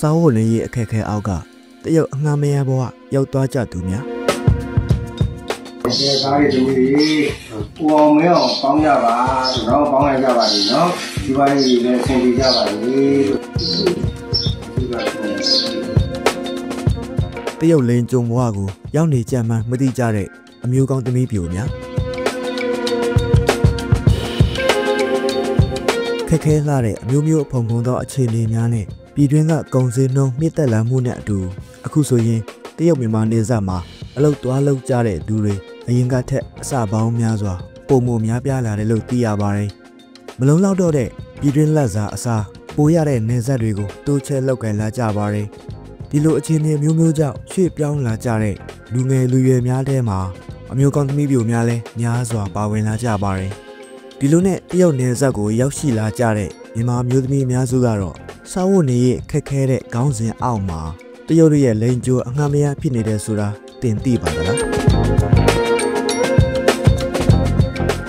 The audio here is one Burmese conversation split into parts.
စားဝတ်နေရေးအခက်အခဲအောက်ကတရုတ်အငှားမရဘဝရောက်သွားကြသူများဒီကားရဲ့သူကြီးကိုအောင်မင်းအောင်ပေါင်းကြပါတော့ပေါင်းလိုက်ကြပါလိမ့်နော်ဒီပါလေးကြီးလည်းဆင်ပြေကြပါလိမ့်ဒီပါလေးတရုတ်လင်းကျုံဘဝကိုရောက်နေကြမှန်းမသိကြတဲ့အမျိုးကောင်းသမီးပြိုများခက်ခဲလာတဲ့အမျိုးမျိုးအဖုံဖုံသောအခြေအနေများနဲ့ ပြည်တွင်းကကုန်စည်နှုန်းမြင့်တက်လာမှုနဲ့အတူအခုဆိုရင်တရုတ်မြန်မာနေဆက်မှာအလုတ်သွားလောက်ကြတဲ့သူတွေအရင်ကထက်အစပေါင်းများစွာပုံမများပြားလာတယ်လို့သိရပါတယ်မလုံးလောက်တော့တဲ့ပြည်တွင်းလက်စားအစားပိုရတဲ့နေဆက်တွေကိုတိုးချဲ့လောက်ကင်လာကြပါတယ်ဒီလိုအခြေအနေမျိုးမျိုးကြောင့်ရွှေ့ပြောင်းလာကြတဲ့လူငယ်လူရွယ်များထဲမှာအမျိုးကောင်းသမီးပြိုများလဲများစွာပါဝင်လာကြပါတယ်။ဒီလိုနဲ့တရုတ်နယ်စပ်ကိုရောက်ရှိလာကြတဲ့မြန်မာမျိုးသမီးအများစုကတော့ စာဝတ်နေရေးခက်ခဲတဲ့ခေါင်းစဉ်အောက်မှာတရုတ်ရဲ့လိန်ကျိုးအငှားမရဖြစ်နေတယ်ဆိုတာတင်သိပါသလား။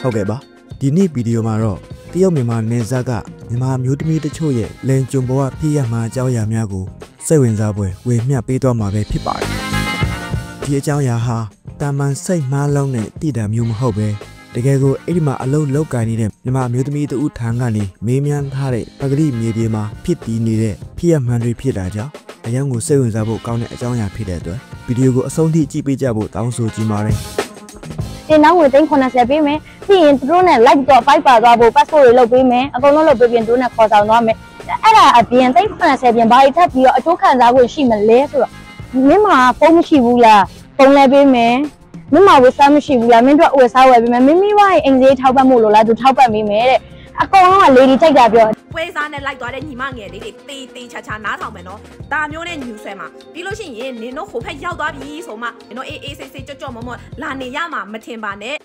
ဟုတ်ကဲ့ပါဒီနေ့ဗီဒီယိုမှာတော့တရုတ်မြန်မာနယ်စပ်ကမြန်မာမျိုးသမီးတချို့ရဲ့လိန်ကျုံဘဝဖြစ်ရမှာအကြောင်းအရာများကိုစိတ်ဝင်စားပွဲဝေမျှပေးသွားမှာပဲဖြစ်ပါတယ်။ဒီအကြောင်းအရာဟာတာမန်စိတ်မှားလုံးနဲ့တည်တာမျိုးမဟုတ်ပဲ တကယ်ကိုအဲ့ဒီမှာအလုံးလောက်ကိုင်းနေတဲ့မြမအမျိုးသမီးတဦးထံကနေမေးမြန်းထားတဲ့ပဂတိမြေပြေမှာဖြစ်တည်နေတဲ့ဖြစ်ရမှန်တွေဖြစ်တာကြောင့်အရင်ကိုစိတ်ဝင်စားဖို့ကောင်းတဲ့အကြောင်းအရာဖြစ်တဲ့အတွက်ဗီဒီယိုကိုအဆုံးထိကြည့်ပေးကြဖို့တောင်းဆိုချင်ပါတယ်တင်နောက်ငွေသိန်း80ပေးမယ်ပြီးရင်သူတို့နဲ့ like တော့ fight ပါသွားဖို့ passport တွေလုပ်ပေးမယ်အကုန်လုံးလုပ်ပေးပြီးရင်သူတို့နဲ့ခေါ်ဆောင်သွားမယ်အဲ့ဒါအပြင်သိန်း80ပြင်ဘာတွေထပ်ပြီးတော့အကျိုးခံစားဖို့ရှိမလဲဆိုတော့မင်းမဖုန်းမရှိဘူးလားဖုန်းလဲပေးမယ် မင်းမဝယ်စားမရှိဘူးလားမင်းတို့ဝယ်စားဝယ်ပေးမယ်မင်းမိဘရဲ့အိမ်ကြီးထောက်ပံ့ဖို့လို့လားသူထောက်ပံ့ပေးမယ်တဲ့အကောင်လုံးက lady ကြိုက်တာပြောပွဲစားနဲ့လိုက်သွားတဲ့ညီမငယ်လေးတွေတေးတေးချာချာနားထောင်မယ်နော်။ဒါမျိုးနဲ့ညူဆွဲမှာပြီးလို့ရှိရင်နင်တို့ဟိုဖက်ရောက်သွားပြီဆိုမှနင်တို့အေးအေးဆေးဆေးကြော့ကြော့မော့မော့လာနေရမှာမထင်ပါနဲ့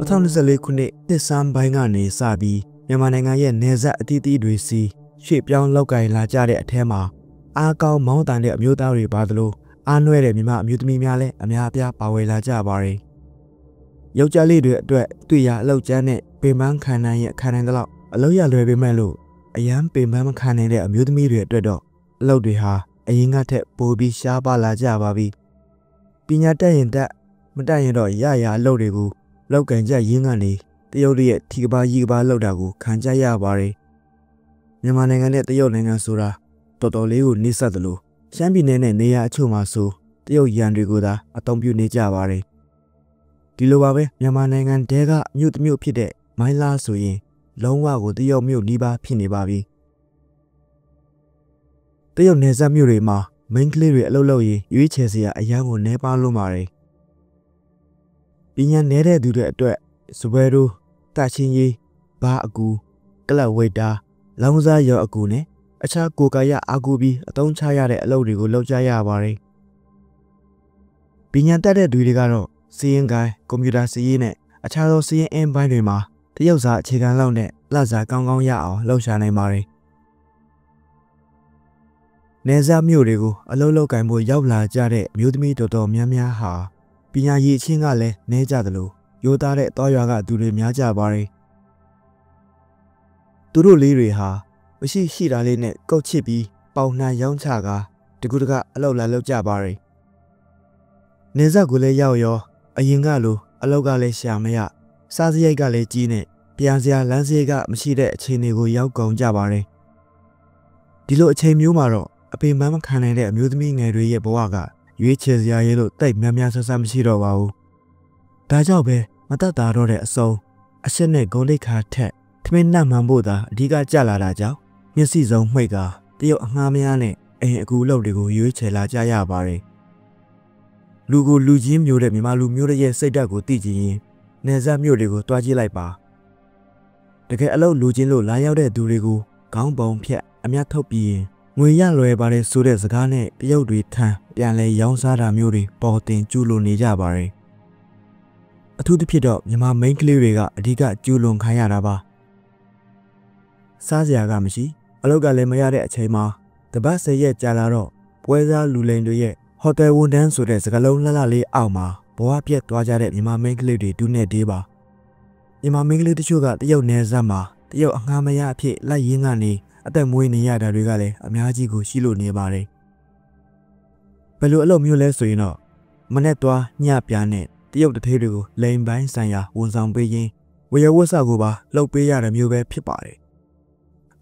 2024ခုနှစ်တစ်ဆန်းပိုင်းကနေစပြီးမြန်မာနိုင်ငံရဲ့နေဆက်အသီးသီးတွေစီ ရွှေ့ပြောင်းလောက်ကင်လာကြတဲ့အထက်မှာအားကောင်းမောင်းတန်တဲ့အမျိုးသားတွေပါသလိုအားနွဲ့တဲ့မြန်မာအမျိုးသမီးများလည်းအများအပြားပါဝင်လာကြပါတယ်။ယောက်ျားလေးတွေအတွက်တွေ့ရအလောက်ကျန်းတဲ့ပင်ပန်းခံနိုင်ရဲ့ခံနိုင်တဲ့လောက်အလောက်ရလွယ်ပေမဲ့လို့အရန်ပင်ပန်းမခံနိုင်တဲ့အမျိုးသမီးတွေအတွက်တော့အလောက်တွေဟာအရင်ကထက်ပိုပြီးရှားပါလာကြပါပြီ။ပညာတတ်ရင်တက်မတတ်ရင်တော့ရရအလုပ်တွေကိုလောက်ကန်ကြရင်းကနေတရုတ်ရဲ့ထီကပါရီကပါလောက်တာကိုခံကြရပါတယ် မြန်မာနိုင်ငံနဲ့တရုတ်နိုင်ငံဆိုတာတော်တော်လေးကိုနှိစက်သလိုရှမ်းပြည်နယ်နဲ့နေရာအချို့မှာဆိုတရုတ်ရန်တွေကိုသာအသုံးပြုနေကြပါတယ်ဒီလိုပါပဲမြန်မာနိုင်ငံတဲကမြို့တစ်မြို့ဖြစ်တဲ့မိုင်းလာဆိုရင် လုံးဝကိုတရုတ်မြို့နီးပါးဖြစ်နေပါပြီတရုတ်နယ်စပ်မြို့တွေမှာမိန်းကလေးတွေအလုပ်လုပ်ရင်ရွေးချယ်စရာအရန်ကိုနှဲပါလို့ပါတယ်ပညာနေတဲ့သူတွေအတွက်စပွဲတို့တချင်းကြီးဘာအကူကလပ်ဝိတ်တာ လောင်းစားရောအကူနဲ့အခြားကိုယ်ကာယအာကူပြီးအသုံးချရတဲ့အလုပ်တွေကိုလုပ်ကြရပါတယ်ပညာတတ်တဲ့သူတွေကတော့စီးရင်ကိုင်းကွန်ပျူတာစီးရင်နဲ့အခြားသောစီးရင်အင်းပိုင်းတွေမှာတရုတ်စာအခြေခံလောက်နဲ့လစာကောင်းကောင်းရအောင်လှုပ်ရှားနိုင်ပါတယ်နေစားမျိုးတွေကိုအလုပ်လုပ်ကင်ဖို့ရောက်လာကြတဲ့အမျိုးသမီးတော်တော်များများဟာပညာရည်အချင်းကလည်းနှဲကြသလိုရိုးသားတဲ့တောရွာကသူတွေများကြပါတယ် သူတို့လေးတွေဟာမရှိရှိတာလေးနဲ့ကုတ်ချစ်ပြီးပေါင်နှံရောင်းချကာတကူတကအလောက်လာလောက်ကြပါတယ်နေဆက်ကိုလည်းရောက်ရောအရင်ကလိုအလောက်ကလည်းရှာမရစားစရိတ်ကလည်းကြီးနေပြန်စရာလမ်းစရိတ်ကမရှိတဲ့အခြေအနေကိုရောက်ကုန်ကြပါတယ်ဒီလိုအချိန်မျိုးမှာတော့အပင်ပန်းမခံနိုင်တဲ့အမျိုးသမီးငယ်တွေရဲ့ဘဝကရွေးချယ်စရာရေးလို့တိတ်များများဆဆမရှိတော့ပါဘူး။ဒါကြောင့်ပဲမတတ်တာတော့တဲ့အစုံအရှက်နဲ့ဂုံလိတ်ခါထက် ထမင်းနှံ့မှန်ဖို့သာအဓိကကြလာတာကြောင့်မျက်စိစုံမှိတ်ကတရုတ်အငှားမများနဲ့အိမ်အကူအလုပ်တွေကိုရွေးချယ်လာကြရပါတယ်။လူကိုလူချင်းမျိုးတဲ့မြန်မာလူမျိုးတွေရဲ့စိတ်ဓာတ်ကိုသိကြည့်ရင်နေဆက်မျိုးတွေကိုတွားကြည့်လိုက်ပါ။တကယ်အလုပ်လူချင်းလို့လာရောက်တဲ့သူတွေကိုခေါင်းပုံဖြတ်အမျက်ထုတ်ပြီးရင်ငွေရလွယ်ပါတယ်ဆိုတဲ့စကားနဲ့တရုတ်တွေထံပြန်လဲရောင်းစားတာမျိုးတွေပေါ်တင်ကျူးလွန်နေကြပါတယ်။အထူးသဖြင့်တော့မြန်မာမိန်းကလေးတွေကအဓိကကျူးလွန်ခံရတာပါ။ စားစရာကမရှိအလုပ်ကလည်းမရတဲ့အချိန်မှာတပတ်ဆယ်ရက်ကြာလာတော့ပွဲစားလူလိန်တွေရဲ့ဟိုတယ်ဝန်တန်းဆိုတဲ့စကားလုံးလှလှလေးအောက်မှာဘဝပြက်သွားကြတဲ့မြန်မာမိန်းကလေးတွေတူးနေသေးပါမြန်မာမင်းကလေးတချို့ကတရုတ်နယ်စပ်မှာတရုတ်အငှားမရအဖြစ်လိုက်ရင်းကနေအသက်မွေးနေရတာတွေကလည်းအများကြီးကိုရှိလို့နေပါတယ်ဘယ်လိုအလုပ်မျိုးလဲဆိုရင်တော့မနဲ့သွားညပြားနဲ့တရုတ်တထေးတွေကိုလိန်ပိုင်းဆိုင်ရာဝန်ဆောင်ပေးရင်းဝေယဝတ်ဆကိုပါလှုပ်ပေးရတဲ့မျိုးပဲဖြစ်ပါတယ်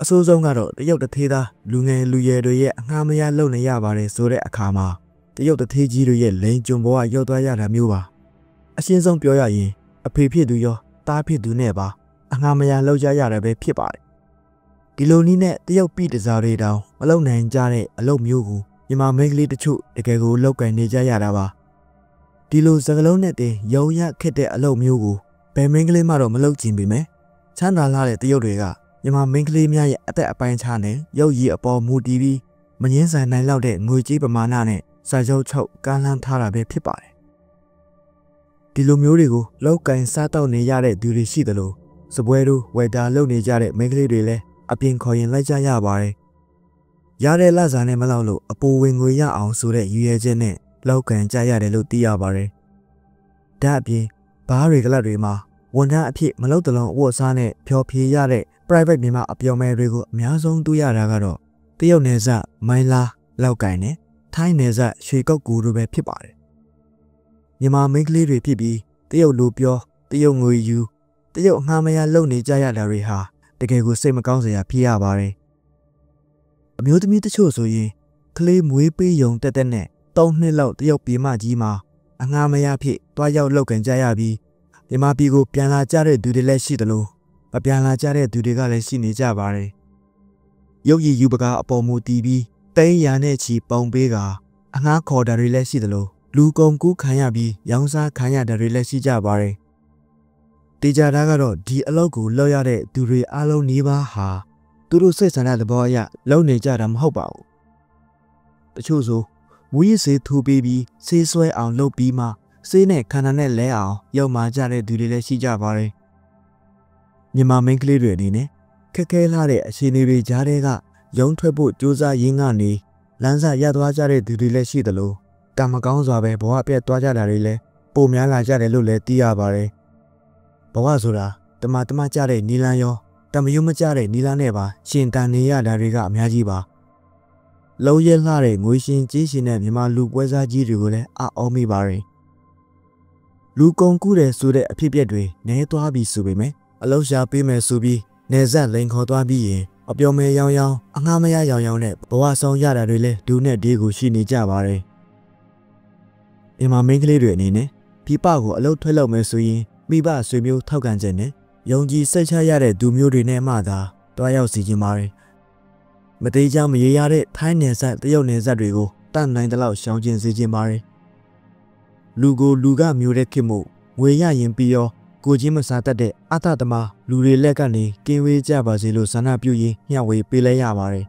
အဆိုးဆုံးကတော့တရုတ်တထေးသားလူငယ်လူရွယ်တွေရဲ့အငှားမရလုပ်နေရပါတယ်ဆိုတဲ့အခါမှာတရုတ်တထေးကြီးတွေရဲ့လိန်ကျွံဘဝရောက်သွားရတာမျိုးပါအရှင်းဆုံးပြောရရင်အဖေဖြစ်သူရောတားဖြစ်သူနဲ့ပါအငှားမရလောက်ကြရတာပဲဖြစ်ပါတယ်ဒီလိုနည်းနဲ့တရုတ်ပြည်တစားတွေတောင်မလုံနိုင်ကြတဲ့အလုပ်မျိုးကိုမြန်မာမိန်းကလေးတချို့တကယ်ကိုလောက်ကင်နေကြရတာပါဒီလိုစကလုံးနဲ့တင်ရုံရခက်တဲ့အလုပ်မျိုးကိုဘယ်မိန်းကလေးမှတော့မလုပ်ကျင်ပေမဲ့ချမ်းသာလာတဲ့တရုတ်တွေက မြန်မာမိန်းကလေးများရဲ့အသက်အပိုင်းခြားနဲ့ရုပ်ရည်အပေါ်မူတည်ပြီးမငင်းဆန်နိုင်လောက်တဲ့ငွေကြေးပမာဏနဲ့စာချုပ်ချုပ်ကမ်းလှမ်းထားတာပဲဖြစ်ပါတယ်ဒီလိုမျိုးတွေကိုလောက်ကင်စားတော့နေရတဲ့သူတွေရှိသလိုစပွဲတို့ဝယ်တာလုပ်နေကြတဲ့မိန်းကလေးတွေလည်းအပြင်ခေါ်ရင်လိုက်ကြရပါတယ်ရတဲ့လစာနဲ့မလောက်လို့အပိုဝင်ငွေရအောင်ဆိုတဲ့ရည်ရွယ်ချက်နဲ့လောက်ကန်ကြရတယ်လို့သိရပါတယ်ဒါအပြင်ဘားတွေကလပ်တွေမှာဝန်ထမ်းအဖြစ်မလုပ်တလုံးအဝတ်အစားနဲ့ဖျော်ဖြေရတဲ့ private မြန်မာအပျော်မဲတွေကိုအများဆုံးတွေ့ရတာကတော့တရုတ်နယ်စပ်မိုင်းလာလောက်ကန်နဲ့ထိုင်းနယ်စပ်ရွှေကုတ်ကူတို့ပဲဖြစ်ပါတယ်မြန်မာမိန်းကလေးတွေဖြစ်ပြီးတရုတ်လူပြောတရုတ်ငွေယူတရုတ်အငှားမရလုံနေကြရတာတွေဟာတကယ်ကိုစိတ်မကောင်းစရာဖြစ်ရပါတယ်အမျိုးသမီးတချို့ဆိုရင်ကလေးမွေးပေးယုံတက်တက်နဲ့၃နှစ်လောက်တရုတ်ပြည်မကြီးမှာအငှားမရဖြစ်တွားရောက်လောက်ကန်ကြရပြီးမြန်မာပြည်ကိုပြန်လာကြတဲ့သူတွေလည်းရှိသလို မပြန်လာကြတဲ့သူတွေကလည်းရှိနေကြပါတယ်ရုပ်ရည်ယူပကားအပေါ်မူတည်ပြီးတိန်းရာနဲ့ချီပုံပေးကအငှားခေါ်တာတွေလည်းရှိသလိုလူကုန်ကူးခံရပြီးရောင်းစားခံရတာတွေလည်းရှိကြပါတယ်တေချာတာကတော့ဒီအလုပ်ကိုလုပ်ရတဲ့သူတွေအားလုံးနေပါဟာသူတို့စိတ်ဆန္ဒသဘောအရလုပ်နေကြတာမဟုတ်ပါဘူးတချို့ဆိုမူရစ်ဆေးထိုးပေးပြီးဆေးဆွဲအောင်လုပ်ပြီးမှဆေးနဲ့ခန္ဓာနဲ့လဲအောင်ရောက်မှကြတဲ့သူတွေလည်းရှိကြပါတယ် မြန်မာမိန်းကလေးတွေအနေနဲ့ခက်ခဲလာတဲ့အခြေအနေတွေကြားထဲကရုံထွက်ဖို့ကြိုးစားရင်းကနေလမ်းစာရသွားကြတဲ့သူတွေလည်းရှိသလိုတမကောင်းစွာပဲဘဝပြတ်သွားကြတာတွေလည်းပုံများလာကြတယ်လို့လည်းသိရပါတယ်ဘဝဆိုတာတမတမကြတဲ့နီလန်းရောတမယုံမကြတဲ့နီလန်းနဲ့ပါရှင်တန်နေရတာတွေကအများကြီးပါလုံးရဲလှတဲ့ငွေရှင်ကြီးရှင်တဲ့မြန်မာလူပွဲစားကြီးတွေကိုလည်းအအောမိပါတယ်လူကုန်ကူးတယ်ဆိုတဲ့အဖြစ်အပျက်တွေနဲသွားပြီဆိုပေမဲ့ အလောက်ရှာပေးမယ်ဆိုပြီးနေဆက်လိန်ခေါ်သွားပြီးရင်အပြော်မဲရောင်ရောင်အငှားမရရောင်ရောင်နဲ့ဘဝဆောင်ရတာတွေလည်းဒူနဲ့ဒီကိုရှိနေကြပါတယ်အင်မမင်းကလေးတွေအနေနဲ့ပြပကိုအလုတ်ထွက်လုပ်မယ်ဆိုရင်မိဘဆွေမျိုးထောက်ခံချက်နဲ့ယုံကြည်စိတ်ချရတဲ့သူမျိုးတွေနဲ့မှသာတွားရောက်စီခြင်းပါတယ်မတိကျမရေရတဲ့ထိုင်းနယ်ဆက်တရုတ်နယ်ဆက်တွေကိုတတ်နိုင်တဲ့လောက်ရှောင်ကျဉ်စေခြင်းပါတယ်လူကိုလူကမျိုးတဲ့ခေတ်မှုငွေရရင်ပြီးရော ကိုချင်းမစားတတ်တဲ့အတ္တသမားလူတွေလက်ကနေကင်းဝေးကြပါစေလို့ဆန္ဒပြုရင်းညှဝေပေးလဲရပါတယ်